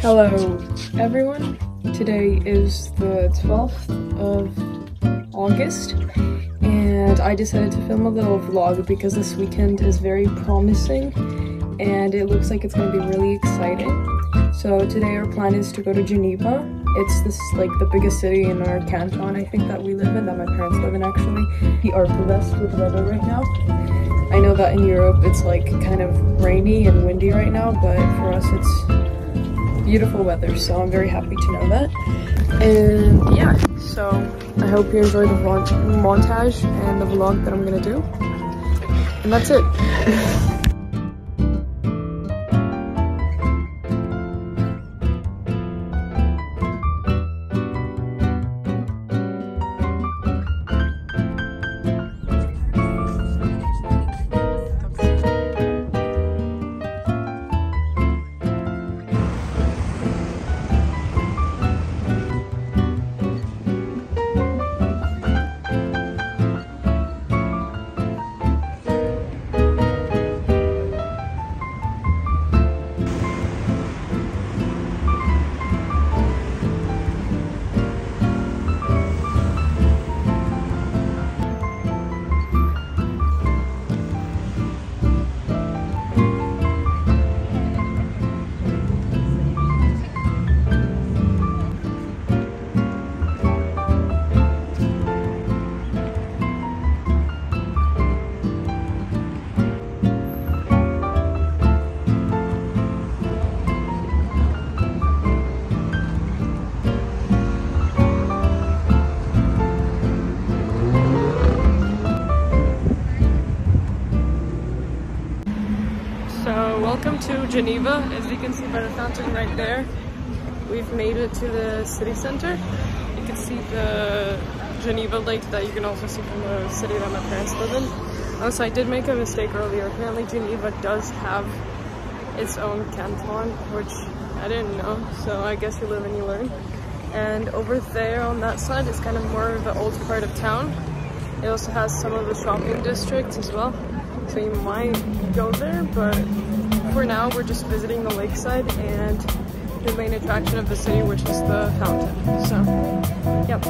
Hello everyone. Today is the 12th of August and I decided to film a little vlog because this weekend is very promising and it looks like it's going to be really exciting. So today our plan is to go to Geneva. It's this like the biggest city in our canton I think that we live in, that my parents live in actually. We are blessed with weather right now. I know that in Europe it's like kind of rainy and windy right now, but for us it's beautiful weather, so I'm very happy to know that. And yeah, so I hope you enjoy the montage and the vlog that I'm gonna do. And that's it. welcome to Geneva. As you can see by the fountain right there, we've made it to the city center. You can see the Geneva lake that you can also see from the city that my parents live in. Also, I did make a mistake earlier. Apparently Geneva does have its own canton, which I didn't know, so I guess you live and you learn. And over there on that side is kind of more of the old part of town. It also has some of the shopping districts as well. So you might go there, but for now, we're just visiting the lakeside and the main attraction of the city, which is the fountain. So, yep.